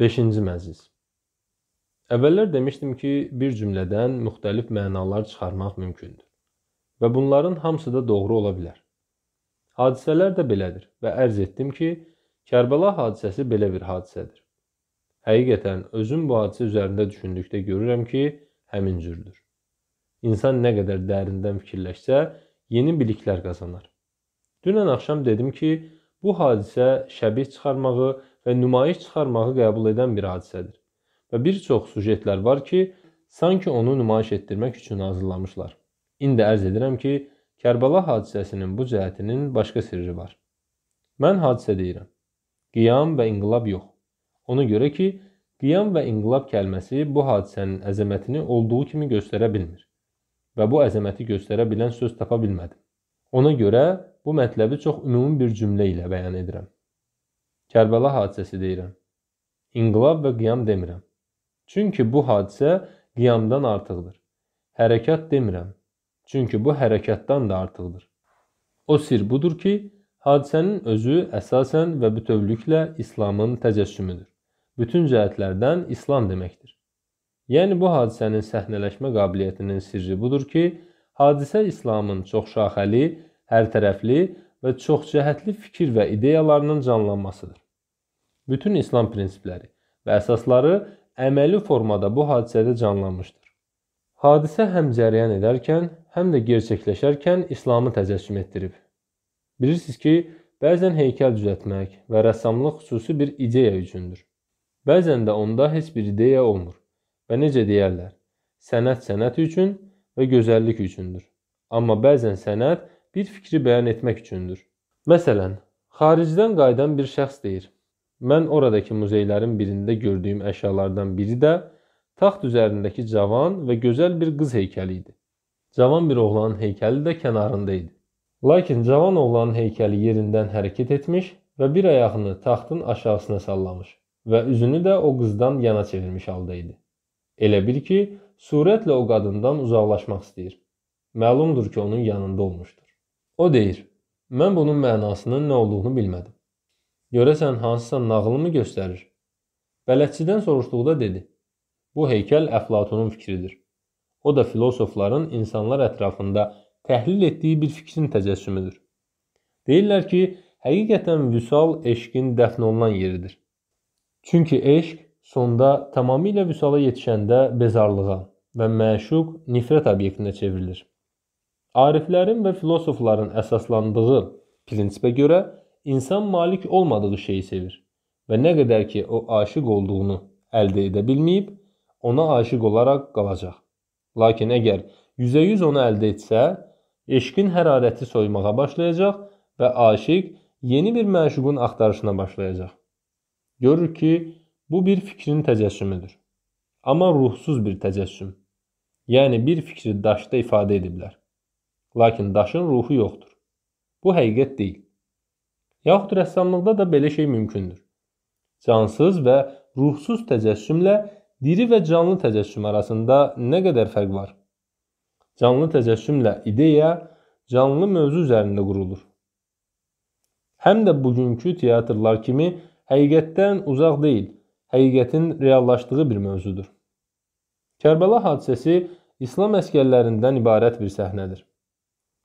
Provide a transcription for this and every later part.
5-ci məclis. Əvvəllər demişdim ki, bir cümlədən müxtəlif mənalar çıxarmaq mümkündür və bunların hamısı da doğru ola bilər. Hadisələr də belədir və ərz etdim ki, Kərbəla hadisəsi belə bir hadisədir. Həqiqətən özüm bu hadisə üzərində düşündükdə görürəm ki, həmin cürdür. İnsan nə qədər dərindən fikirləşsə, yeni biliklər qazanar. Dünən axşam dedim ki, bu hadisə şəbih çıxarmağı və nümayiş çıxarmağı qəbul edən bir hadisədir. Və bir çox sujetlər var ki, sanki onu nümayiş etdirmək üçün hazırlamışlar. İndi ərz edirəm ki, Kərbəla hadisəsinin bu cəhətinin başqa sirri var. Mən hadisə deyirəm. Qiyam və inqilab yox. Ona görə ki, qiyam və inqilab kəlməsi bu hadisənin əzəmətini olduğu kimi göstərə bilmir və bu əzəməti göstərə bilən söz tapa bilmədim. Ona görə bu mətləbi çox ümumi bir cümlə ilə bəyan edirəm. Kərbəla hadisəsi deyirəm. İnqilab və qiyam demirəm. Çünki bu hadisə qiyamdan artıqdır. Hərəkat demirəm. Çünki bu hərəkatdan da artıqdır. O sir budur ki, hadisənin özü əsasən və bütövlüklə İslamın təcəssümüdür. Bütün cəhətlərdən İslam deməkdir. Yəni bu hadisənin səhnələşmə qabiliyyətinin sirri budur ki, hadisə İslamın çoxşaxəli, hərtərəfli və çoxcəhətli fikir və ideyalarının canlanmasıdır. Bütün İslam prinsipləri və əsasları əməli formada bu hadisədə canlanmışdır. Hadisə həm cərəyan edərkən, həm də gerçəkləşərkən İslamı təcəssüm etdirib. Bilirsiniz ki, bəzən heykəl düzəltmək və rəssamlıq xüsusi bir ideya üçündür. Bəzən də onda heç bir ideya olmur və necə deyərlər, sənət sənət üçün və gözəllik üçündür. Amma bəzən sənət bir fikri bəyan etmək üçündür. Məsələn, xaricdən qayıdan bir şəxs deyir: "Mən oradakı muzeylərin birində gördüyüm əşyalardan biri də taxt üzərindəki cavan və gözəl bir qız heykəli idi. Cavan bir oğlanın heykəli də kənarında idi. Lakin cavan oğlanın heykəli yerindən hərəkət etmiş və bir ayağını taxtın aşağısına sallamış və üzünü də o qızdan yana çevirmiş halda idi. Elə bil ki, surətlə o qadından uzaqlaşmaq istəyir. Məlumdur ki, onun yanında olmuşdur. O deyir: "Mən bunun mənasının nə olduğunu bilmədim. Görəsən hansısa nağılımı göstərir?" Bələdçidən soruşduqda dedi: "Bu heykəl Əflatunun fikridir. O da filosofların insanlar ətrafında təhlil etdiyi bir fikrin təcəssümüdür. Deyirlər ki, həqiqətən vüsal eşqin dəfn olunan yeridir. Çünki eşq sonda tamamilə vüsala yetişəndə bezarlığa və məşuq nifrət obyektinə çevrilir. Ariflərin və filosofların əsaslandığı prinsipə görə insan malik olmadığı şeyi sevir və nə qədər ki o aşiq olduğunu əldə edə bilməyib, ona aşiq olaraq qalacaq. Lakin əgər 100% onu əldə etsə, eşqin hərarəti soymağa başlayacaq və aşiq yeni bir məşuqun axtarışına başlayacaq. Görür ki, bu bir fikrin təcəssümüdür. Amma ruhsuz bir təcəssüm. Yəni bir fikri daşda ifadə ediblər. Lakin daşın ruhu yoxdur. Bu həqiqət deyil. Yaxud rəssamlıqda da belə şey mümkündür. Cansız və ruhsuz təcəssümlə diri və canlı təcəssüm arasında nə qədər fərq var? Canlı təcəssümlə ideya canlı mövzu üzərində qurulur. Həm də bugünkü teatrlar kimi həqiqətdən uzaq deyil, həqiqətin reallaşdığı bir mövzudur. Kərbəla hadisəsi İslam əskərlərindən ibarət bir səhnədir.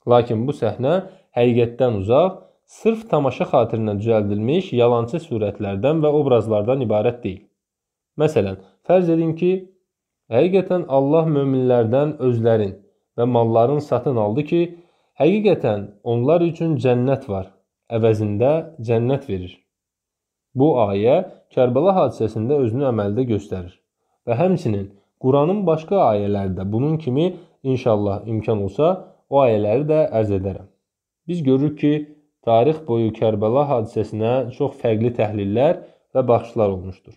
Lakin bu səhnə həqiqətdən uzaq, sırf tamaşa xatirinə düzəldilmiş yalançı surətlərdən və obrazlardan ibarət deyil. Məsələn, fərz edin ki, həqiqətən Allah möminlərdən özlərin və malların satın aldı ki, həqiqətən onlar üçün cənnət var, əvəzində cənnət verir. Bu ayə Kərbəla hadisəsində özünü əməldə göstərir və həmçinin Quranın başqa ayələri də bunun kimi inşallah imkan olsa o ayələri də ərz edərəm. Biz görürük ki, tarix boyu Kərbəla hadisəsinə çox fərqli təhlillər və baxışlar olmuşdur.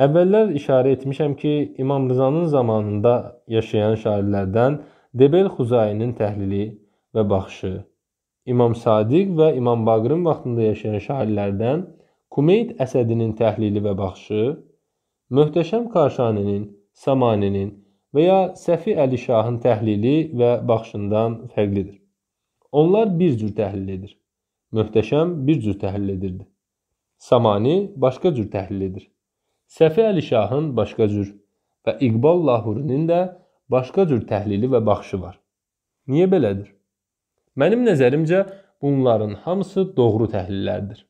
Əvvəllər işarə etmişəm ki, İmam Rızanın zamanında yaşayan şairlərdən Debel Xuzayinin təhlili və baxışı, İmam Sadiq və İmam Baqırın vaxtında yaşayan şairlərdən Kumeyd Əsədinin təhlili və baxışı, Möhtəşəm Karşaninin, Samaninin və ya Səfi Əli Şahın təhlili və baxışından fərqlidir. Onlar bir cür təhlil edir. Möhtəşəm bir cür təhlil edirdi. Samani başqa cür təhlil edir. Səfi Əli Şahın başqa cür və İqbal Lahurinin də başqa cür təhlili və baxışı var. Niyə belədir? Mənim nəzərimcə bunların hamısı doğru təhlillərdir.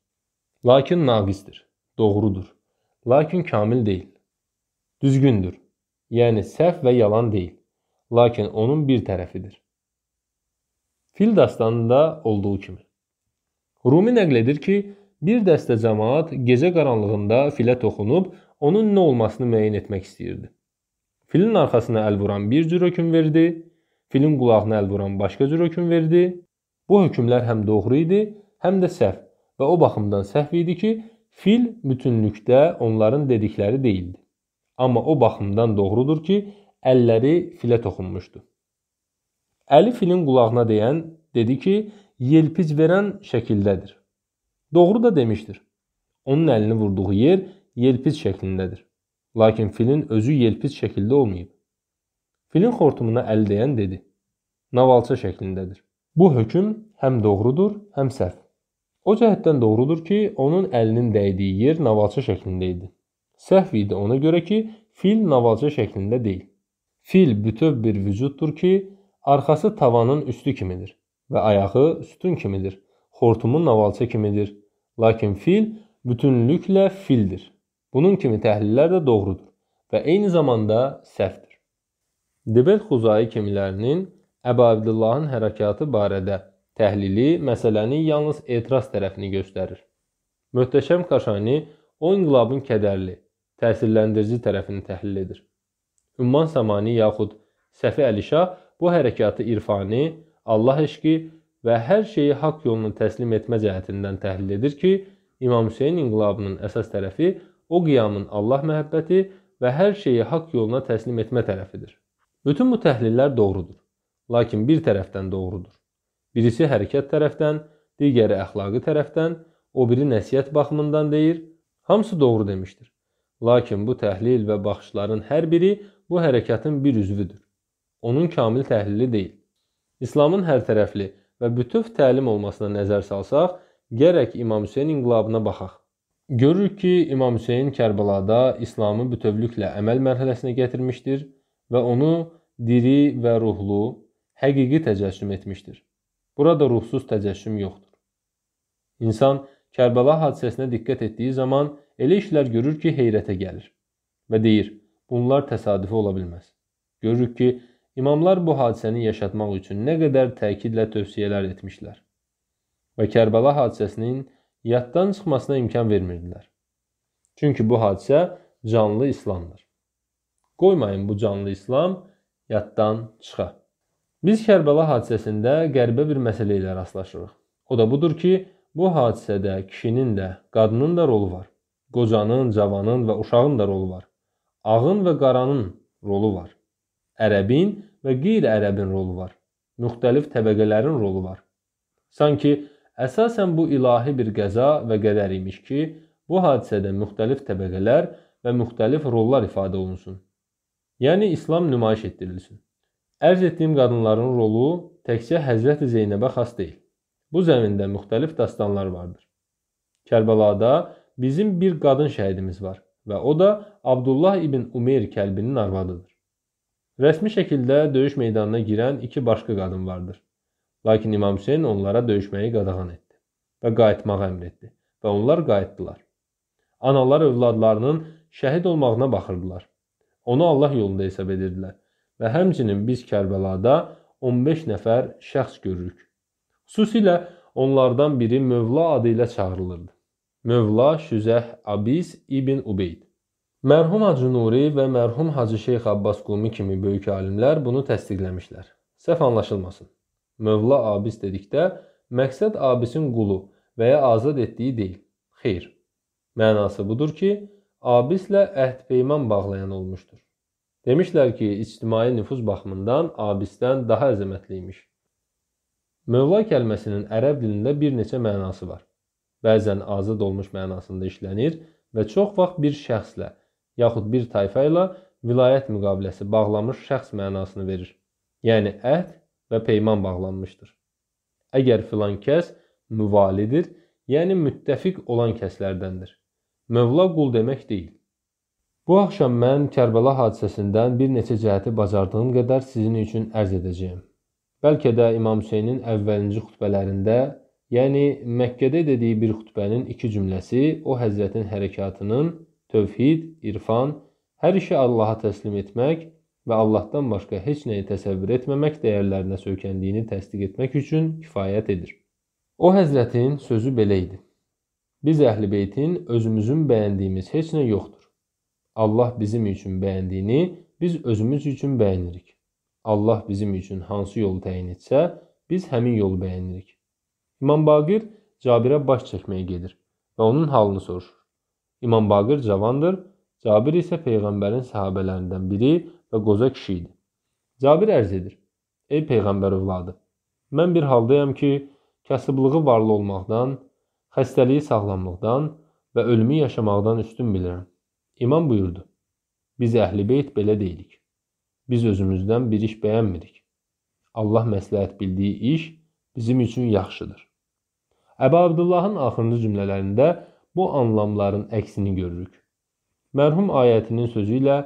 Lakin naqisdir, doğrudur. Lakin kamil deyil. Düzgündür. Yəni səhv və yalan deyil. Lakin onun bir tərəfidir. Fil dastanında olduğu kimi. Rumi nəql edir ki, bir dəstə cəmaat gecə qaranlığında filə toxunub onun nə olmasını müəyyən etmək istəyirdi. Filin arxasına əl vuran bir cür hökm verdi, filin qulağına əl vuran başqa cür hökm verdi. Bu hökmlər həm doğru idi, həm də səhv və o baxımdan səhv idi ki, fil bütünlükdə onların dedikləri deyildi. Amma o baxımdan doğrudur ki, əlləri filə toxunmuşdu. Əli filin qulağına deyən dedi ki, yelpic verən şəkildədir. Doğru da demişdir. Onun əlini vurduğu yer yelpic şəklindədir. Lakin filin özü yelpic şəkildə olmayıb. Filin xortumuna əl dəyən dedi. Navalça şəklindədir. Bu hökm həm doğrudur, həm səhv. O cəhətdən doğrudur ki, onun əlinin dəydiyi yer navalça şəklində idi. Səhv idi ona görə ki, fil navalça şəklində deyil. Fil bütöv bir vücuddur ki, arxası tavanın üstü kimidir və ayağı sütun kimidir. Xortumu navalça kimidir. Lakin fil bütünlüklə fildir. Bunun kimi təhlillər də doğrudur və eyni zamanda səhvdir. Dibel Xuzai kimilərinin Əbu Abdullahın hərəkatı barədə təhlili məsələni yalnız etiraz tərəfini göstərir. Möhtəşəm Kaşani o inqilabın kədərli, təsirləndirici tərəfini təhlil edir. Ümman Samani yaxud Səfi Əlişah bu hərəkatı irfani, Allah eşqi və hər şeyi haqq yoluna təslim etmə cəhətindən təhlil edir ki, İmam Hüseyn inqilabının əsas tərəfi o qiyamın Allah məhəbbəti və hər şeyi haqq yoluna təslim etmə tərəfidir. Bütün bu təhlillər doğrudur. Lakin bir tərəfdən doğrudur. Birisi hərəkət tərəfdən, digəri əxlaqi tərəfdən, o biri nəsihət baxımından deyir. Hamısı doğru demişdir. Lakin bu təhlil və baxışların hər biri bu hərəkətin bir üzvüdür. Onun kamil təhlili deyil. İslamın hər tərəfli və bütöv təlim olmasına nəzər salsaq, gərək İmam Hüseyn inqilabına baxaq. Görürük ki, İmam Hüseyn Kərbəlada İslamı bütövlüklə əməl mərhələsinə gətirmişdir və onu diri və ruhlu, həqiqi təcəssüm etmişdir. Burada ruhsuz təcəssüm yoxdur. İnsan Kərbəla hadisəsinə diqqət etdiyi zaman elə işlər görür ki, heyrətə gəlir və deyir, bunlar təsadüfi ola bilməz. Görürük ki, İmamlar bu hadisəni yaşatmaq üçün nə qədər təkidlə tövsiyələr etmişlər və Kərbəla hadisəsinin yaddan çıxmasına imkan vermirdilər. Çünki bu hadisə canlı İslamdır. Qoymayın bu canlı İslam yaddan çıxa. Biz Kərbəla hadisəsində qəribə bir məsələ ilə rastlaşırıq. O da budur ki, bu hadisədə kişinin də, qadının da rolu var. Qocanın, cavanın və uşağın da rolu var. Ağın və qaranın rolu var. Ərəbin və qeyri-ərəbin rolu var. Müxtəlif təbəqələrin rolu var. Sanki əsasən bu ilahi bir qəza və qədər imiş ki, bu hadisədə müxtəlif təbəqələr və müxtəlif rollar ifadə olunsun. Yəni İslam nümayiş etdirilsin. Ərz etdiyim qadınların rolu təkcə Həzrəti Zeynəbə xas deyil. Bu zəmində müxtəlif dastanlar vardır. Kərbəlada bizim bir qadın şəhidimiz var və o da Abdullah ibn Umeyr Kəlbinin arvadıdır. Rəsmi şəkildə döyüş meydanına girən iki başqa qadın vardır. Lakin İmam Hüseyn onlara döyüşməyi qadağan etdi və qayıtmağı əmr etdi və onlar qayıtdılar. Analar övladlarının şəhid olmağına baxırdılar. Onu Allah yolunda hesab edirdilər və həmçinin biz Kərbəlada 15 nəfər şəxs görürük. Xüsusilə onlardan biri Mövla adı ilə çağırılırdı. Mövla Şüzəh Abis ibn Ubeyd. Mərhum Hacı Nuri və mərhum Hacı Şeyx Abbas Qumi kimi böyük alimlər bunu təsdiqləmişlər. Səhv anlaşılmasın. Mövla abis dedikdə məqsəd abisin qulu və ya azad etdiyi deyil. Xeyr. Mənası budur ki, abislə əhd-peyman bağlayan olmuşdur. Demişlər ki, ictimai nüfuz baxımından abisdən daha əzəmətliymiş. Mövla kəlməsinin ərəb dilində bir neçə mənası var. Bəzən azad olmuş mənasında işlənir və çox vaxt bir şəxslə yaxud bir tayfa ilə vilayət müqaviləsi bağlanmış şəxs mənasını verir. Yəni əhd və peyman bağlanmışdır. Əgər filan kəs müvalidir, yəni müttəfiq olan kəslərdəndir. Mövla qul demək deyil. Bu axşam mən Kərbəla hadisəsindən bir neçə cəhəti bacardığım qədər sizin üçün ərz edəcəyəm. Bəlkə də İmam Hüseynin əvvəlinci xutbələrində, yəni Məkkədə dediyi bir xutbənin iki cümləsi o Həzrətin hərəkatının tövhid, irfan, hər işi Allaha təslim etmək və Allahdan başqa heç nəyi təsəvvür etməmək dəyərlərinə söykəndiyini təsdiq etmək üçün kifayət edir. O Həzrətin sözü belə idi. Biz Əhl-i Beytin özümüzün bəyəndiyimiz heç nə yoxdur. Allah bizim üçün bəyəndiyini biz özümüz üçün bəyənirik. Allah bizim üçün hansı yolu təyin etsə, biz həmin yolu bəyənirik. İmam Baqir Cabirə baş çəkməyə gedir və onun halını soruşur. İmam Baqir cavandır, Cabir isə peyğəmbərin səhabələrindən biri və qoca kişi idi. Cabir ərz edir: Ey peyğəmbər övladı, mən bir haldayam ki, kasıblığı varlı olmaqdan, xəstəliyi sağlamlıqdan və ölümü yaşamaqdan üstün bilirəm. İmam buyurdu: Biz əhli beyt belə deyilik. Biz özümüzdən bir iş bəyənmirik. Allah məsləhət bildiyi iş bizim üçün yaxşıdır. Əbu Abdullahın axırıncı cümlələrində bu anlamların əksini görürük. Mərhum ayətinin sözü ilə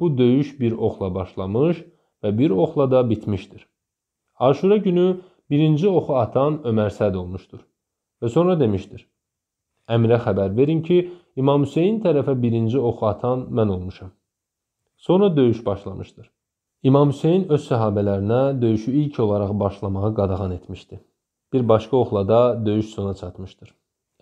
Bu döyüş bir oxla başlamış və bir oxla da bitmişdir. Aşura günü birinci oxu atan Ömər Səd olmuşdur və sonra demişdir. Əmirə xəbər verin ki, İmam Hüseyin tərəfə birinci oxu atan mən olmuşam. Sonra döyüş başlamışdır. İmam Hüseyin öz səhabələrinə döyüşü ilk olaraq başlamağı qadağan etmişdi. Bir başqa oxla da döyüş sona çatmışdır.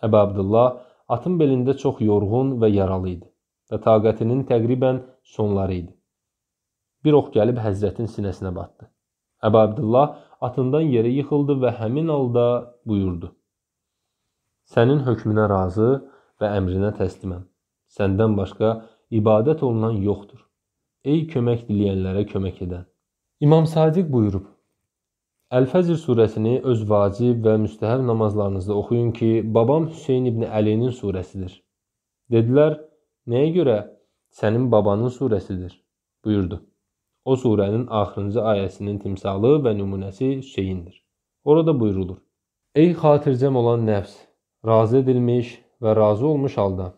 Əbu Abdullah atın belində çox yorğun və yaralı idi və taqətinin təqribən sonları idi. Bir ox gəlib Həzrətin sinəsinə batdı. Əbu Abdullah atından yerə yıxıldı və həmin halda buyurdu. Sənin hökmünə razı və əmrinə təsliməm. Səndən başqa ibadət olunan yoxdur. Ey kömək diləyənlərə kömək edən. İmam Sadiq buyurub: Əl-Fəcr surəsini öz vacib və müstəhəb namazlarınızda oxuyun ki, babam Hüseyn ibn Əlinin surəsidir. Dedilər: Nəyə görə sənin babanın surəsidir? buyurdu. O surənin axırıncı ayəsinin timsalı və nümunəsi Hüseyndir. Orada buyurulur: Ey xatircəm olan nəfs, razı edilmiş və razı olmuş halda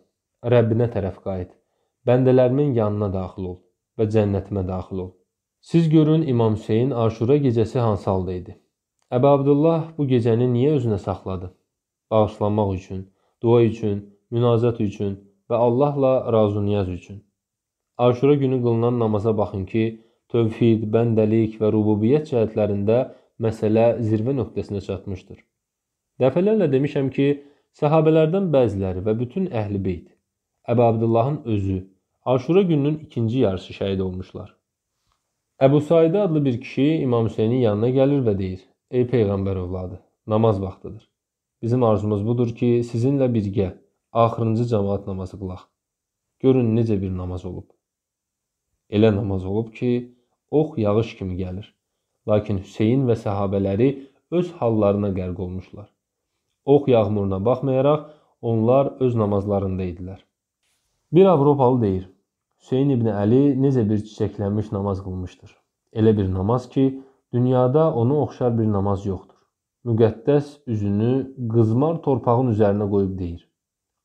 Rəbbinə tərəf qayıt. Bəndələrimin yanına daxil ol və cənnətimə daxil ol. Siz görün İmam Hüseyn Aşura gecəsi hansı halda idi? Əbu Abdullah bu gecəni niyə özünə saxladı? Bağışlanmaq üçün, dua üçün, münazat üçün və Allahla razuniyaz üçün. Aşura günü qılınan namaza baxın ki, tövhid, bəndəlik və rububiyyət cəhətlərində məsələ zirvə nöqtəsinə çatmışdır. Dəfələrlə demişəm ki, səhabələrdən bəziləri və bütün əhl-i beyt, Əbu Abdullahın özü Aşura gününün ikinci yarısı şəhid olmuşlar. Əbu Saidə adlı bir kişi İmam Hüseynin yanına gəlir və deyir: "Ey peyğəmbər övladı, namaz vaxtıdır. Bizim arzumuz budur ki, sizinlə birgə axırıncı cəmaət namazı qılaq. Görün necə bir namaz olub. Elə namaz olub ki, ox yağış kimi gəlir. Lakin Hüseyn və səhabələri öz hallarına qərq olmuşlar. Ox yağmuruna baxmayaraq onlar öz namazlarında idilər. Bir Avropalı deyir: Hüseyn ibn Əli necə bir çiçəklənmiş namaz qılmışdır. Elə bir namaz ki, dünyada onu oxşar bir namaz yoxdur. Müqəddəs üzünü qızmar torpağın üzərinə qoyub deyir: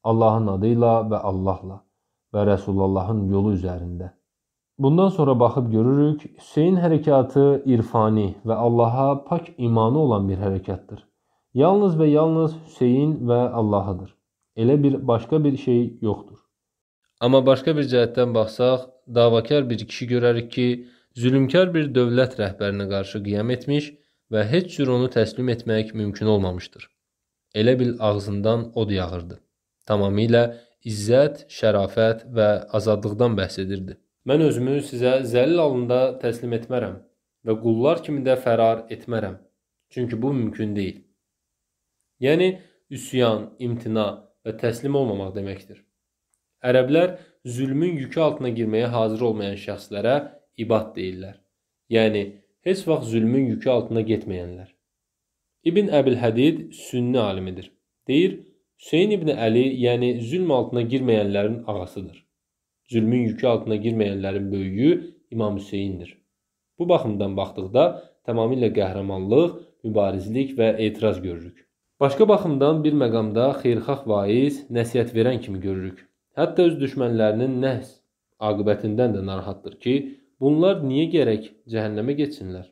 Allahın adıyla və Allahla və Rəsulullahın yolu üzərində. Bundan sonra baxıb görürük, Hüseyn hərəkatı irfani və Allaha pak imanı olan bir hərəkatdır. Yalnız və yalnız Hüseyn və Allahıdır. Elə bir başqa bir şey yoxdur. Amma başqa bir cəhətdən baxsaq, davakar bir kişi görərik ki, zülmkar bir dövlət rəhbərinə qarşı qiyam etmiş və heç cür onu təslim etmək mümkün olmamışdır. Elə bil ağzından od yağırdı tamamilə izzət, şərafət və azadlıqdan bəhs edirdi. Mən özümü sizə zəlil halında təslim etmərəm və qullar kimi də fərar etmərəm. Çünki bu mümkün deyil. Yəni üsyan, imtina və təslim olmamaq deməkdir. Ərəblər zülmün yükü altına girməyə hazır olmayan şəxslərə ibad deyirlər. Yəni heç vaxt zülmün yükü altına getməyənlər. İbn Əbil Hədid sünni alimidir. Deyir: Hüseyn ibn Əli, yəni zülm altına girməyənlərin ağasıdır. Zülmün yükü altına girməyənlərin böyüyü İmam Hüseyndir. Bu baxımdan baxdıqda tamamilə qəhrəmanlıq, mübarizlik və etiraz görürük. Başqa baxımdan bir məqamda xeyirxah vaiz, nəsihət verən kimi görürük. Hətta öz düşmənlərinin nəhs, aqibətindən də narahatdır ki, bunlar niyə gərək cəhənnəmə getsinlər?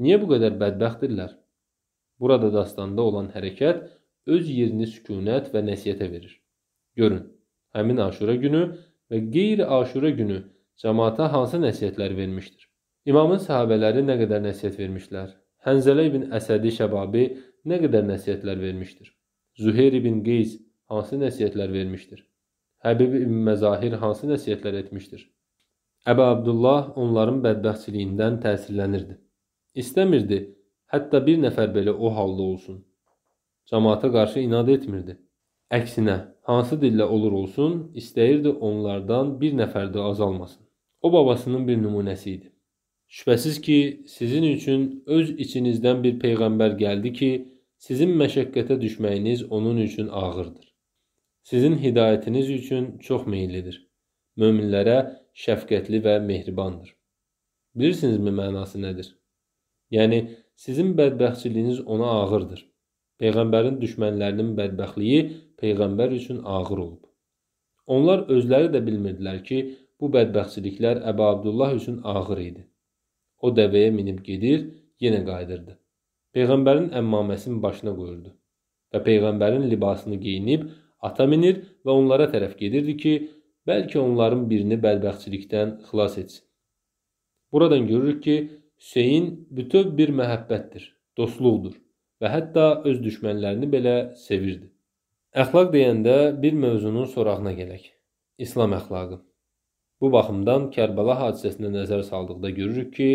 Niyə bu qədər bədbəxtdirlər? Burada dastanda olan hərəkət öz yerini sükunət və nəsihətə verir. Görün, həmin Aşura günü və qeyri-Aşura günü cəmaata hansı nəsihətlər vermişdir? İmamın sahabələri nə qədər nəsihət vermişlər? Hənzələ ibn Əsədi Şəbabi nə qədər nəsihətlər vermişdir? Züheyr ibn Qeys hansı nəsihətlər vermişdir? Həbib ibn Məzahir hansı nəsihətlər etmişdir? Əbu Abdullah onların bədbəxtçiliyindən təsirlənirdi. İstəmirdi, hətta bir nəfər belə o halda olsun. Cəmaata qarşı inad etmirdi. Əksinə, hansı dillə olur olsun, istəyirdi onlardan bir nəfər də azalmasın. O babasının bir nümunəsi idi. Şübhəsiz ki, sizin üçün öz içinizdən bir peyğəmbər gəldi ki, sizin məşəqqətə düşməyiniz onun üçün ağırdır. Sizin hidayətiniz üçün çox meyillidir. Möminlərə şəfqətli və mehribandır. Bilirsinizmi mənası nədir? Yəni sizin bədbəxtçiliyiniz ona ağırdır. Peyğəmbərin düşmənlərinin bədbəxtliyi peyğəmbər üçün ağır olub. Onlar özləri də bilmirdilər ki, bu bədbəxtçiliklər Əbu Abdullah üçün ağır idi. O dəvəyə minib gedir, yenə qayıdırdı. Peyğəmbərin əmmaməsini başına qoyurdu və peyğəmbərin libasını geyinib ata minir və onlara tərəf gedirdi ki, bəlkə onların birini bədbəxtçilikdən xilas etsin. Buradan görürük ki, Hüseyn bütöv bir məhəbbətdir, dostluqdur və hətta öz düşmənlərini belə sevirdi. Əxlaq deyəndə bir mövzunun sorağına gələk. İslam əxlaqı. Bu baxımdan Kərbəla hadisəsinə nəzər saldıqda görürük ki,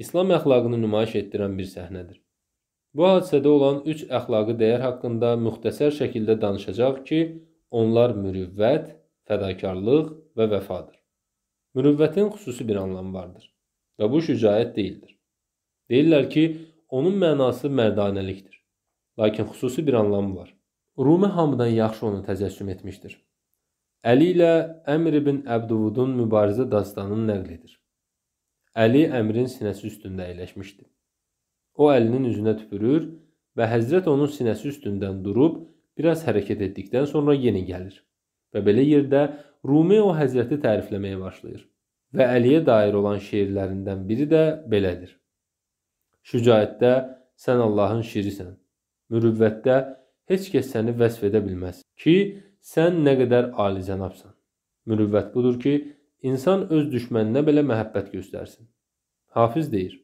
İslam əxlaqını nümayiş etdirən bir səhnədir. Bu hadisədə olan üç əxlaqi dəyər haqqında müxtəsər şəkildə danışacaq ki, onlar mürüvvət, fədakarlıq və vəfadır. Mürüvvətin xüsusi bir anlamı vardır və bu şücaət deyildir. Deyirlər ki, onun mənası mərdanəlikdir. Lakin xüsusi bir anlamı var. Rumi hamıdan yaxşı onu təzəssüm etmişdir. Əli ilə Əmr ibn Əbduvudun mübarizə dastanını nəql edir. Əli Əmrin sinəsi üstündə əyləşmişdi. O əlinin üzünə tüpürür və Həzrət onun sinəsi üstündən durub biraz hərəkət etdikdən sonra yenə gəlir. Və belə yerdə Rumi o Həzrəti tərifləməyə başlayır. Və Əliyə dair olan şeirlərindən biri də belədir. Şücaətdə sən Allahın şirisən. Mürüvvətdə heç kəs səni vəsf edə bilməz ki, sən nə qədər alicənabsan. Mürüvvət budur ki, insan öz düşməninə belə məhəbbət göstərsin. Hafiz deyir: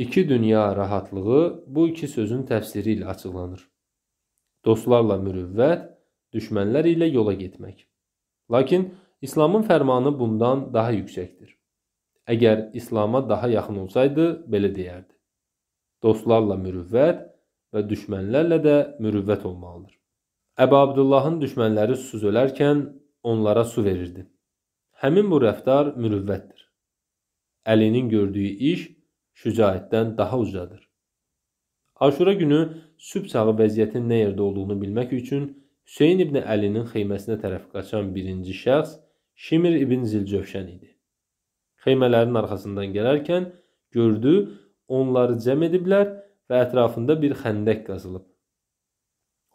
İki dünya rahatlığı bu iki sözün təfsiri ilə açıqlanır. Dostlarla mürüvvət, düşmənlər ilə yola getmək. Lakin İslamın fərmanı bundan daha yüksəkdir. Əgər İslama daha yaxın olsaydı, belə deyərdi. Dostlarla mürüvvət və düşmənlərlə də mürüvvət olmalıdır. Əbu Abdullahın düşmənləri susuz ölərkən onlara su verirdi. Həmin bu rəftar mürüvvətdir. Əlinin gördüyü iş şücaətdən daha ucadır. Aşura günü sübh çağı vəziyyətin nə yerdə olduğunu bilmək üçün Hüseyn ibn Əlinin xeyməsinə tərəf qaçan birinci şəxs Şimir ibn Zilcövşən idi. Xeymələrin arxasından gələrkən gördü, onları cəm ediblər və ətrafında bir xəndək qazılıb.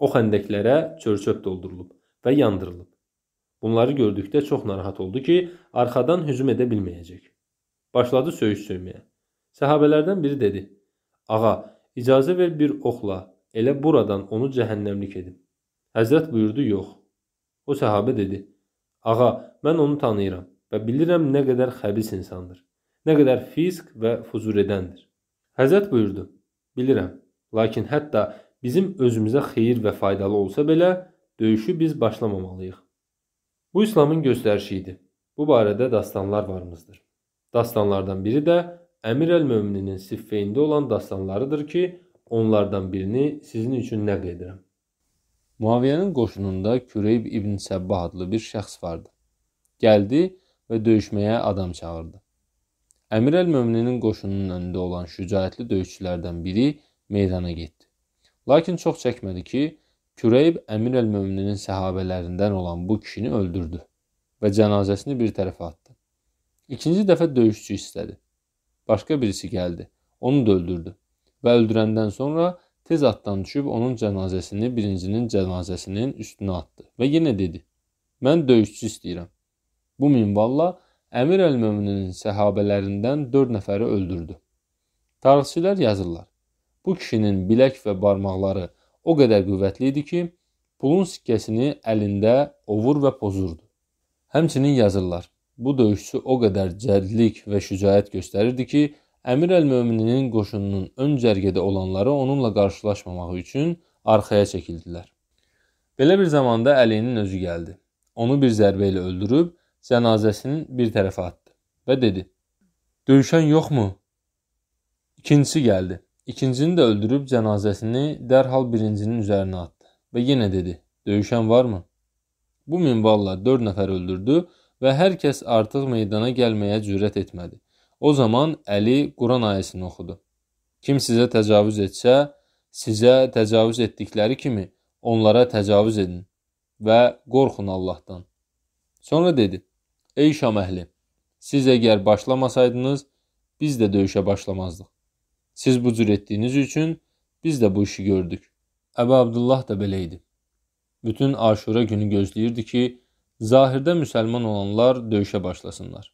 O xəndəklərə çörçöp doldurulub və yandırılıb. Bunları gördükdə çox narahat oldu ki, arxadan hücum edə bilməyəcək. Başladı söyüş söyməyə. Səhabələrdən biri dedi: "Ağa, icazə ver bir oxla elə buradan onu cəhənnəmlik edim." Həzrət buyurdu: "Yox." O səhabə dedi: "Ağa, mən onu tanıyıram və bilirəm nə qədər xəbis insandır, nə qədər fisq və fuzur edəndir." Həzrət buyurdu: "Bilirəm, lakin hətta bizim özümüzə xeyir və faydalı olsa belə döyüşü biz başlamamalıyıq." Bu İslamın göstərişi idi. Bu barədə dastanlar varımızdır. Dastanlardan biri də Əmir əl-Mömininin siffeyində olan dastanlarıdır ki, onlardan birini sizin üçün nəql edirəm. Muaviyyənin qoşununda Küreyb ibn Səbbah adlı bir şəxs vardı. Gəldi və döyüşməyə adam çağırdı. Əmir əl-Mömininin qoşununun önündə olan şücaətli döyüşçülərdən biri meydana getdi. Lakin çox çəkmədi ki, Küreyb Əmir əl-Mömininin səhabələrindən olan bu kişini öldürdü və cənazəsini bir tərəfə atdı. İkinci dəfə döyüşçü istədi. Başqa birisi gəldi. Onu da öldürdü. Və öldürəndən sonra tez atdan düşüb onun cənazəsini birincinin cənazəsinin üstünə atdı və yenə dedi: "Mən döyüşçü istəyirəm." Bu minvalla Əmir əl-Möminin səhabələrindən 4 nəfəri öldürdü. Tarixçilər yazırlar. Bu kişinin bilək və barmaqları o qədər qüvvətli idi ki, pulun sikkəsini əlində ovur və pozurdu. Həmçinin yazırlar. Bu döyüşçü o qədər cəldlik və şücaət göstərirdi ki, Əmir əl-Möminin qoşununun ön cərgədə olanları onunla qarşılaşmamaq üçün arxaya çəkildilər. Belə bir zamanda Əlinin özü gəldi. Onu bir zərbə ilə öldürüb cənazəsini bir tərəfə atdı və dedi: "Döyüşən yoxmu?" İkincisi gəldi. İkincini də öldürüb cənazəsini dərhal birincinin üzərinə atdı və yenə dedi: "Döyüşən varmı?" Bu minvalla 4 nəfər öldürdü və hər kəs artıq meydana gəlməyə cürət etmədi. O zaman Əli Quran ayəsini oxudu. Kim sizə təcavüz etsə, sizə təcavüz etdikləri kimi onlara təcavüz edin və qorxun Allahdan. Sonra dedi: Ey Şam əhli, siz əgər başlamasaydınız, biz də döyüşə başlamazdıq. Siz bu cür etdiyiniz üçün biz də bu işi gördük. Əbu Abdullah da belə idi. Bütün Aşura günü gözləyirdi ki, zahirdə müsəlman olanlar döyüşə başlasınlar.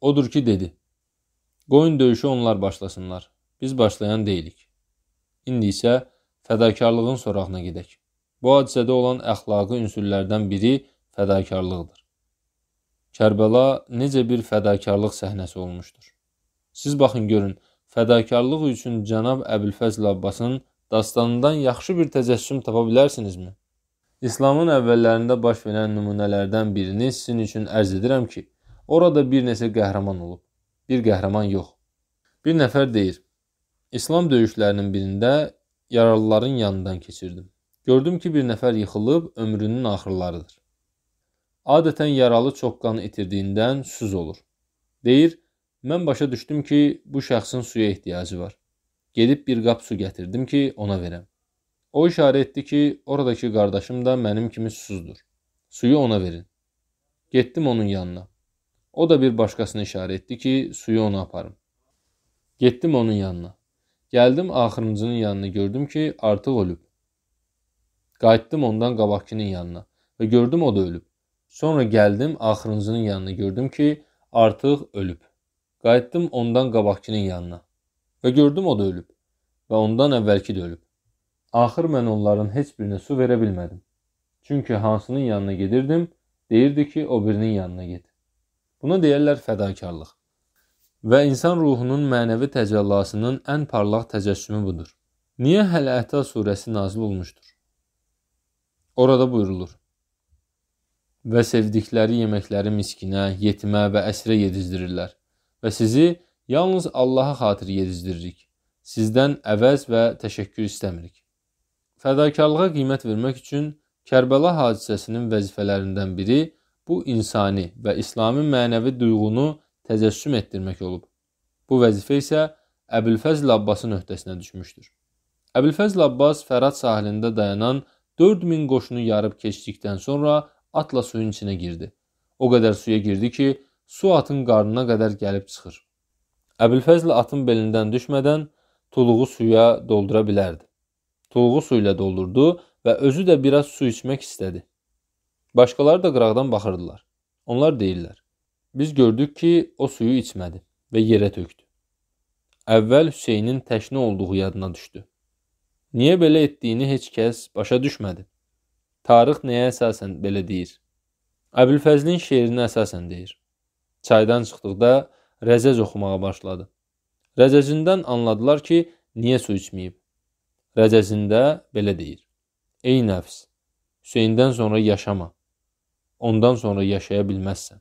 Odur ki, dedi: Qoyun döyüşü onlar başlasınlar. Biz başlayan deyilik. İndi isə fədakarlığın sorağına gedək. Bu hadisədə olan əxlaqi ünsürlərdən biri fədakarlıqdır. Kərbəla necə bir fədakarlıq səhnəsi olmuşdur. Siz baxın görün, fədakarlıq üçün cənab Əbülfəzl Abbasın dastanından yaxşı bir təcəssüm tapa bilərsinizmi? İslamın əvvəllərində baş verən nümunələrdən birini sizin üçün ərz edirəm ki, orada bir neçə qəhrəman olub bir qəhrəman yox. Bir nəfər deyir: İslam döyüşlərinin birində yaralıların yanından keçirdim. Gördüm ki, bir nəfər yıxılıb ömrünün axırlarıdır. Adətən yaralı çox qan itirdiyindən susuz olur. Deyir: Mən başa düşdüm ki, bu şəxsin suya ehtiyacı var. Gedib bir qap su gətirdim ki, ona verəm. O işarə etdi ki, oradakı qardaşım da mənim kimi susuzdur. Suyu ona verin. Getdim onun yanına. O da bir başqasına işarə etdi ki, suyu ona aparım. Getdim onun yanına. Gəldim axırıncının yanına gördüm ki, artıq ölüb. Qayıtdım ondan qabaqkinin yanına və gördüm o da ölüb. Sonra gəldim axırıncının yanına gördüm ki, artıq ölüb. Qayıtdım ondan qabaqkinin yanına və gördüm o da ölüb və ondan əvvəlki də ölüb. Axır mən onların heç birinə su verə bilmədim. Çünki hansının yanına gedirdim, deyirdi ki, o birinin yanına get. Buna deyərlər fədakarlıq. Və insan ruhunun mənəvi təcəllasının ən parlaq təcəssümü budur. Niyə Həl-Əhta surəsi nazil olmuşdur? Orada buyurulur: Və sevdikləri yeməkləri miskinə, yetimə və əsirə yedizdirirlər və sizi yalnız Allaha xatir yedizdiririk. Sizdən əvəz və təşəkkür istəmirik. Fədakarlığa qiymət vermək üçün Kərbəla hadisəsinin vəzifələrindən biri Bu insani və İslami mənəvi duyğunu təcəssüm etdirmək olub. Bu vəzifə isə Əbülfəzl Abbasın öhdəsinə düşmüşdür. Əbülfəzl Abbas Fərat sahilində dayanan 4000 qoşunu yarıb keçdikdən sonra atla suyun içinə girdi. O qədər suya girdi ki, su atın qarnına qədər gəlib çıxır. Əbülfəzl atın belindən düşmədən tuluğu suya doldura bilərdi. Tuluğu su ilə doldurdu və özü də biraz su içmək istədi. Başqaları da qıraqdan baxırdılar. Onlar deyirlər: Biz gördük ki, o suyu içmədi və yerə tökdü. Əvvəl Hüseynin təşni olduğu yadına düşdü. Niyə belə etdiyini heç kəs başa düşmədi. Tarix nəyə əsasən belə deyir? Əbülfəzlin şeirinə əsasən deyir. Çaydan çıxdıqda rəzəz oxumağa başladı. Rəzəzindən anladılar ki, niyə su içməyib. Rəzəzində belə deyir: Ey nəfs, Hüseyndən sonra yaşama ondan sonra yaşaya bilməzsən.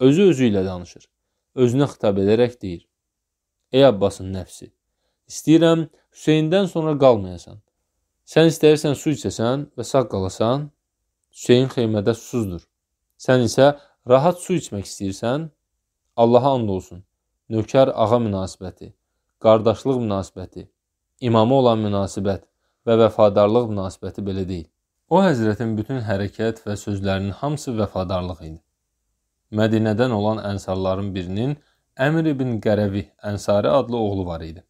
Özü özü ilə danışır. Özünə xitab edərək deyir: Ey Abbasın nəfsi, istəyirəm Hüseyndən sonra qalmayasan. Sən istəyirsən su içəsən və sağ qalasan, Hüseyn xeymədə susuzdur. Sən isə rahat su içmək istəyirsən, Allaha and olsun. Nökər ağa münasibəti, qardaşlıq münasibəti, imama olan münasibət və vəfadarlıq münasibəti belə deyil. O həzrətin bütün hərəkət və sözlərinin hamısı vəfadarlıq idi. Mədinədən olan ənsarların birinin Əmr ibn Qərəvi Ənsari adlı oğlu var idi.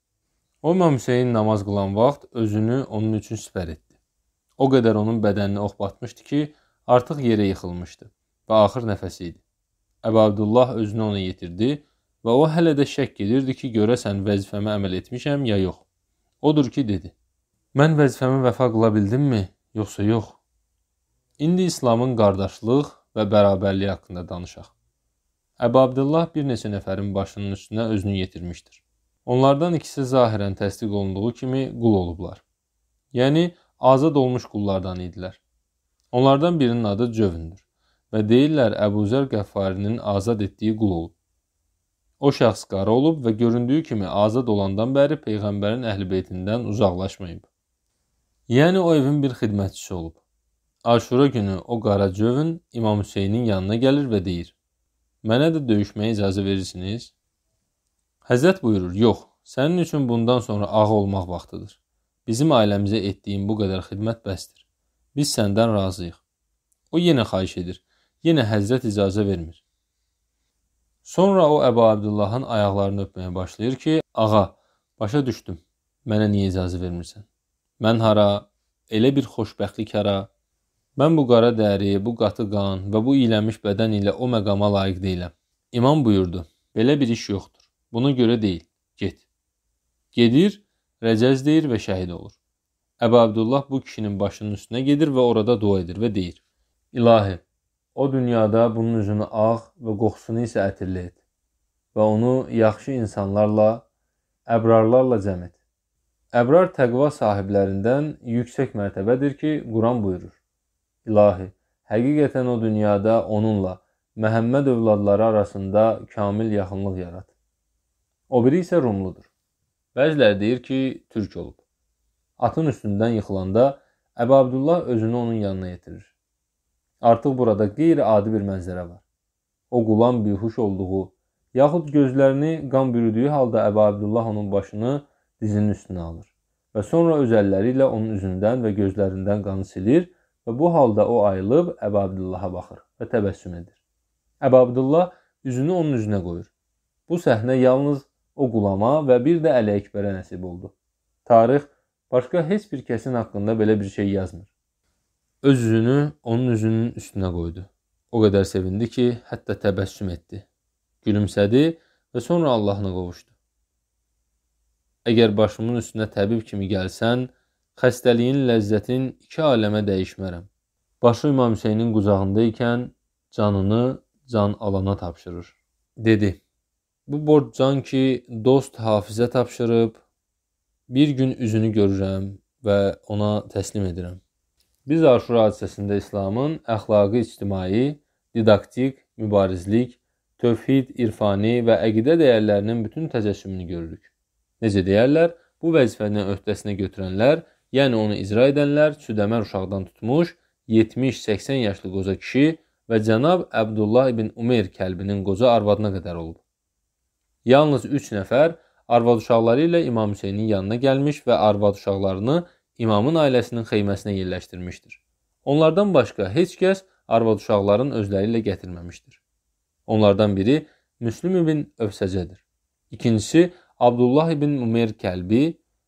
O İmam Hüseyn namaz qılan vaxt özünü onun üçün sipər etdi. O qədər onun bədəninə ox batmışdı ki, artıq yerə yıxılmışdı və axır nəfəsi idi. Əbu Abdullah özünü ona yetirdi və o hələ də şəkk edirdi ki, görəsən vəzifəmə əməl etmişəm ya yox. Odur ki, dedi: Mən vəzifəmə vəfa qıla bildimmi, yoxsa yox? İndi İslamın qardaşlıq və bərabərliyi haqqında danışaq. Əbu Abdullah bir neçə nəfərin başının üstünə özünü yetirmişdir. Onlardan ikisi zahirən təsdiq olunduğu kimi qul olublar. Yəni azad olmuş qullardan idilər. Onlardan birinin adı Cövündür və deyirlər Əbu Zər Qəffarinin azad etdiyi qul olub. O şəxs qara olub və göründüyü kimi azad olandan bəri peyğəmbərin əhlibeytindən uzaqlaşmayıb. Yəni o evin bir xidmətçisi olub. Aşura günü o qara cövün İmam Hüseynin yanına gəlir və deyir: "Mənə də döyüşməyə icazə verirsiniz?" Həzrət buyurur: "Yox, sənin üçün bundan sonra ağa olmaq vaxtıdır. Bizim ailəmizə etdiyin bu qədər xidmət bəsdir. Biz səndən razıyıq. O yenə xahiş edir. Yenə Həzrət icazə vermir. Sonra o Əbu Abdullahın ayaqlarını öpməyə başlayır ki, ağa, başa düşdüm. Mənə niyə icazə vermirsən? Mən hara? Elə bir xoşbəxtlik hara? Mən bu qara dəri, bu qatı qan və bu iylənmiş bədən ilə o məqama layiq deyiləm. İmam buyurdu: Belə bir iş yoxdur. Buna görə deyil. Get. Gedir rəcəz deyir və şəhid olur. Əbu Abdullah bu kişinin başının üstünə gedir və orada dua edir və deyir: İlahi, o dünyada bunun üzünü ağ və qoxusunu isə ətirli et və onu yaxşı insanlarla, əbrarlarla cəm et. Əbrar təqva sahiblərindən yüksək mərtəbədir ki, Quran buyurur: İlahi, həqiqətən o dünyada onunla Məhəmməd övladları arasında kamil yaxınlıq yarat. O biri isə Rumludur. Bəziləri deyir ki, türk olub. Atın üstündən yıxılanda Əbu Abdullah özünü onun yanına yetirir. Artıq burada qeyri-adi bir mənzərə var. O qulan bihuş olduğu, yaxud gözlərini qan bürüdüyü halda Əbu Abdullah onun başını dizinin üstünə alır və sonra öz əlləri ilə onun üzündən və gözlərindən qanı silir və bu halda o ayılıb Əbu Abdullaha baxır və təbəssüm edir. Əbu Abdullah üzünü onun üzünə qoyur. Bu səhnə yalnız o qulama və bir də Əli Əkbərə nəsib oldu. Tarix başqa heç bir kəsin haqqında belə bir şey yazmır. Öz üzünü onun üzünün üstünə qoydu. O qədər sevindi ki, hətta təbəssüm etdi. Gülümsədi və sonra Allahına qovuşdu. Əgər başımın üstünə təbib kimi gəlsən, xəstəliyin ləzzətin iki aləmə dəyişmərəm. Başı İmam Hüseynin qucağında ikən canını can alana tapşırır. Dedi: Bu borc can ki, dost hafizə tapşırıb, bir gün üzünü görürəm və ona təslim edirəm. Biz Aşura hadisəsində İslamın əxlaqi, ictimai, didaktik, mübarizlik, tövhid, irfani və əqidə dəyərlərinin bütün təcəssümünü görürük. Necə deyərlər, bu vəzifəni öhdəsinə götürənlər, yəni onu icra edənlər südəmər uşaqdan tutmuş 70-80 yaşlı qoca kişi və cənab Əbdullah ibn Umeyr kəlbinin qoca arvadına qədər olub. Yalnız 3 nəfər arvad uşaqları ilə İmam Hüseynin yanına gəlmiş və arvad uşaqlarını imamın ailəsinin xeyməsinə yerləşdirmişdir. Onlardan başqa heç kəs arvad uşaqların özləri ilə gətirməmişdir. Onlardan biri Müslüm ibn Övsəcədir. İkincisi Abdullah ibn Umeyr Kəlbi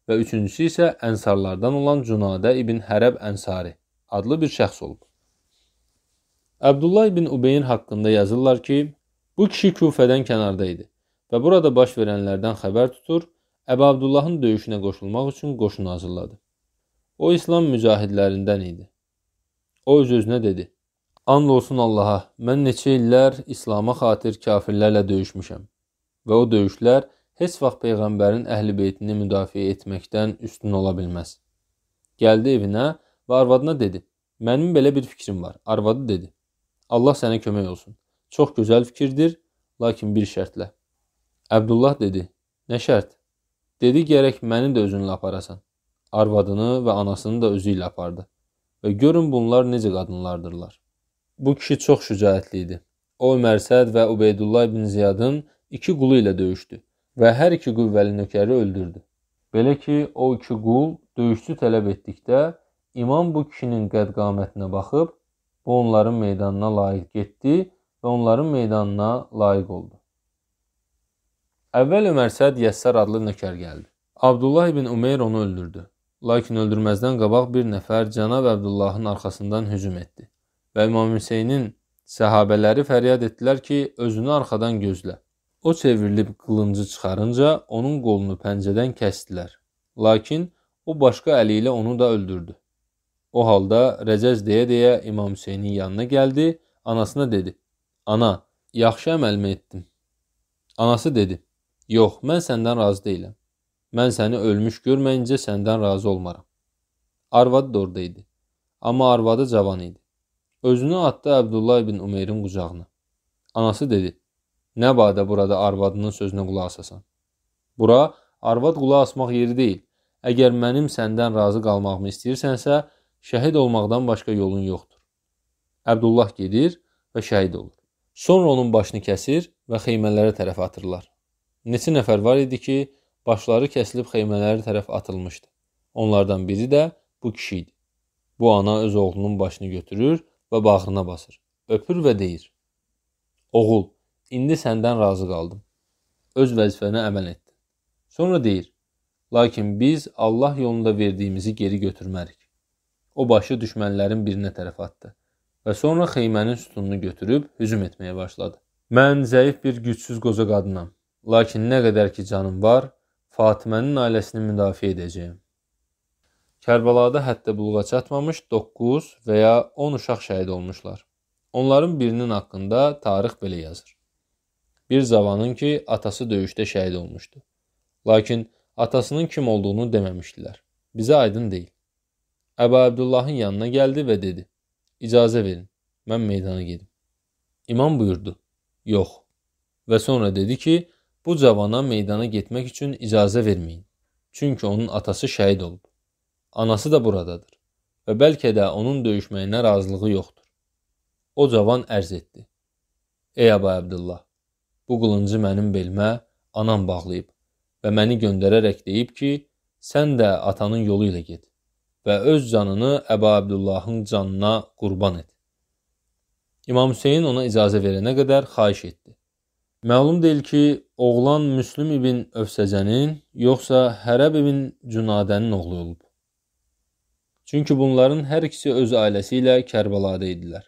və üçüncüsü isə ənsarlardan olan Cunadə ibn Hərəb Ənsari adlı bir şəxs olub. Abdullah ibn Ubeyin haqqında yazırlar ki, bu kişi Kufədən kənarda idi və burada baş verənlərdən xəbər tutur, Əbu Abdullahın döyüşünə qoşulmaq üçün qoşun hazırladı. O İslam mücahidlərindən idi. O öz-özünə dedi: And olsun Allaha, mən neçə illər İslama xatir kafirlərlə döyüşmüşəm və o döyüşlər heç vaxt peyğəmbərin əhli beytini müdafiə etməkdən üstün ola bilməz. Gəldi evinə və arvadına dedi: "Mənim belə bir fikrim var." Arvadı dedi: "Allah sənə kömək olsun. Çox gözəl fikirdir, lakin bir şərtlə." Əbdullah dedi: Nə şərt? Dedi gərək məni də özünlə aparasan. Arvadını və anasını da özü ilə apardı. Və görün bunlar necə qadınlardırlar. Bu kişi çox şücaətli idi. O Mərsəd və Ubeydullah ibn Ziyadın iki qulu ilə döyüşdü və hər iki qüvvəli nökəri öldürdü. Belə ki, o iki qul döyüşçü tələb etdikdə imam bu kişinin qədd-qamətinə baxıb bu onların meydanına layiq getdi və onların meydanına layiq oldu. Əvvəl Ömər Səd Yəssər adlı nökər gəldi. Abdullah ibn Umeyr onu öldürdü. Lakin öldürməzdən qabaq bir nəfər cənab Əbdullahın arxasından hücum etdi və İmam Hüseynin Səhabələri fəryad etdilər ki, özünü arxadan gözlə. O çevrilib qılıncı çıxarınca onun qolunu pəncədən kəsdilər. Lakin o başqa əli ilə onu da öldürdü. O halda Rəcəz deyə-deyə İmam Hüseynin yanına gəldi, anasına dedi: "Ana, yaxşı əməlmi etdim?" Anası dedi: "Yox, mən səndən razı deyiləm. Mən səni ölmüş görməyincə səndən razı olmaram." Arvadı da orada idi. Amma arvadı cavan idi. Özünü atdı Əbdullah ibn Umeyrin qucağına. Anası dedi: Nə badə burada arvadının sözünə qulaq asasan. Bura arvad qulaq asmaq yeri deyil. Əgər mənim səndən razı qalmağımı istəyirsənsə, şəhid olmaqdan başqa yolun yoxdur. Əbdullah gedir və şəhid olur. Sonra onun başını kəsir və xeymələrə tərəf atırlar. Neçə nəfər var idi ki, başları kəsilib xeymələrə tərəf atılmışdı. Onlardan biri də bu kişi idi. Bu ana öz oğlunun başını götürür və bağrına basır. Öpür və deyir: Oğul, İndi səndən razı qaldım. Öz vəzifənə əməl etdin. Sonra deyir: Lakin biz Allah yolunda verdiyimizi geri götürmərik. O başı düşmənlərin birinə tərəf atdı və sonra xeymənin sütununu götürüb hücum etməyə başladı. Mən zəif bir gücsüz qoca qadınam. Lakin nə qədər ki canım var, Fatimənin ailəsini müdafiə edəcəyəm. Kərbəlada həddə buluğa çatmamış 9 və ya 10 uşaq şəhid olmuşlar. Onların birinin haqqında tarix belə yazır. Bir zavanın ki, atası döyüşdə şəhid olmuşdu. Lakin atasının kim olduğunu deməmişdilər. Bizə aydın deyil. Əbu Əbdullahın yanına gəldi və dedi: "İcazə verin, mən meydana gedim." İmam buyurdu: "Yox." Və sonra dedi ki, bu cavana meydana getmək üçün icazə verməyin. Çünki onun atası şəhid olub. Anası da buradadır və bəlkə də onun döyüşməyinə razılığı yoxdur. O cavan ərz etdi: "Ey Əbu Əbdullah, Bu qılıncı mənim belimə anam bağlayıb və məni göndərərək deyib ki, sən də atanın yolu ilə get və öz canını Əbu Abdullahın canına qurban et. İmam Hüseyn ona icazə verənə qədər xahiş etdi. Məlum deyil ki, oğlan Müslüm ibn Övsəcənin yoxsa Hərəb ibn Cunadənin oğlu olub. Çünki bunların hər ikisi öz ailəsi ilə Kərbəlada idilər.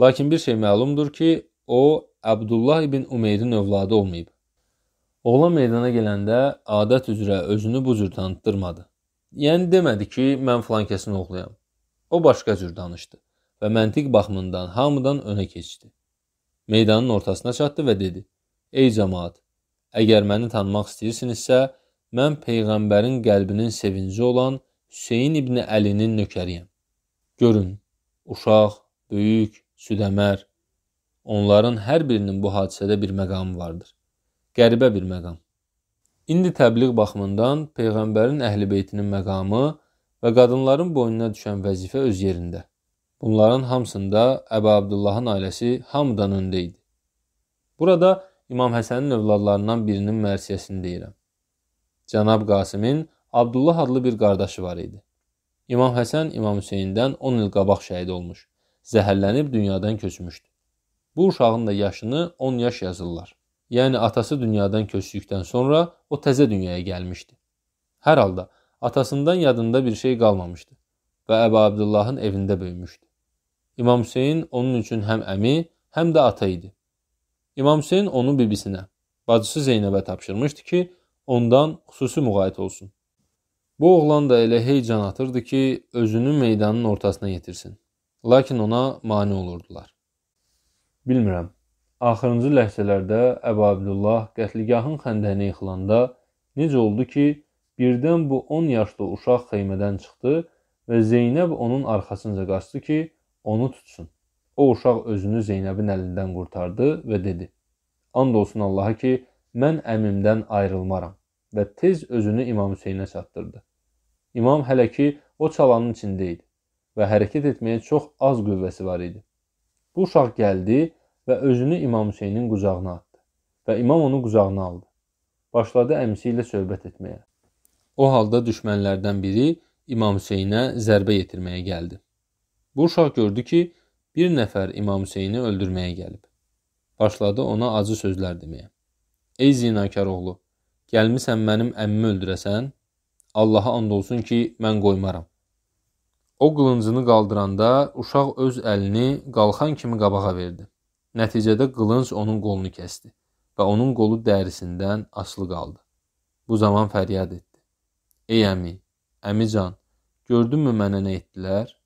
Lakin bir şey məlumdur ki, o Əbdullah ibn Umeyrin övladı olmayıb. Oğlan meydana gələndə adət üzrə özünü bu cür tanıtdırmadı. Yəni demədi ki, mən filankəsin oğluyam. O başqa cür danışdı və məntiq baxımından hamıdan önə keçdi. Meydanın ortasına çatdı və dedi: "Ey cəmaət, əgər məni tanımaq istəyirsinizsə, mən peyğəmbərin qəlbinin sevinci olan Hüseyn ibn Əlinin nökəriyəm. Görün, uşaq, böyük, südəmər, Onların hər birinin bu hadisədə bir məqamı vardır. Qəribə bir məqam. İndi təbliğ baxımından peyğəmbərin əhlibeytinin məqamı və qadınların boynuna düşən vəzifə öz yerində. Bunların hamısında Əbu Abdullahın ailəsi hamıdan öndə idi. Burada İmam Həsənin övladlarından birinin mərsiyəsini deyirəm. Cənab Qasimin Abdullah adlı bir qardaşı var idi. İmam Həsən İmam Hüseyndən 10 il qabaq şəhid olmuş. Zəhərlənib dünyadan köçmüşdü. Bu uşağın da yaşını 10 yaş yazırlar. Yəni atası dünyadan köçdükdən sonra o təzə dünyaya gəlmişdi. Hər halda atasından yadında bir şey qalmamışdı və Əbu Abdullahın evində böyümüşdü. İmam Hüseyn onun üçün həm əmi, həm də ata idi. İmam Hüseyn onu bibisinə, bacısı Zeynəbə tapşırmışdı ki, ondan xüsusi müğayət olsun. Bu oğlan da elə hey can atırdı ki, özünü meydanın ortasına yetirsin. Lakin ona mane olurdular. Bilmirəm. Axırıncı ləhzələrdə Əbu Abdullah qətligahın xəndəyinə yıxılanda necə oldu ki, birdən bu 10 yaşlı uşaq xeymədən çıxdı və Zeynəb onun arxasınca qaçdı ki, onu tutsun. O uşaq özünü Zeynəbin əlindən qurtardı və dedi: "And olsun Allaha ki, mən əmimdən ayrılmaram." və tez özünü İmam Hüseynə çatdırdı. İmam hələ ki o çalanın içində idi və hərəkət etməyə çox az qüvvəsi var idi. Bu uşaq gəldi və özünü İmam Hüseynin qucağına atdı və imam onu qucağına aldı. Başladı əmisi ilə söhbət etməyə. O halda düşmənlərdən biri İmam Hüseynə zərbə yetirməyə gəldi. Bu uşaq gördü ki, bir nəfər İmam Hüseyni öldürməyə gəlib. Başladı ona acı sözlər deməyə. Ey zinakar oğlu, gəlmisən mənim əmmimi öldürəsən? Allaha and olsun ki, mən qoymaram. O qılıncını qaldıranda uşaq öz əlini qalxan kimi qabağa verdi. Nəticədə qılınc onun qolunu kəsdi və onun qolu dərisindən asılı qaldı. Bu zaman fəryad etdi. Ey əmi, əmican, gördünmü mənə nə etdilər?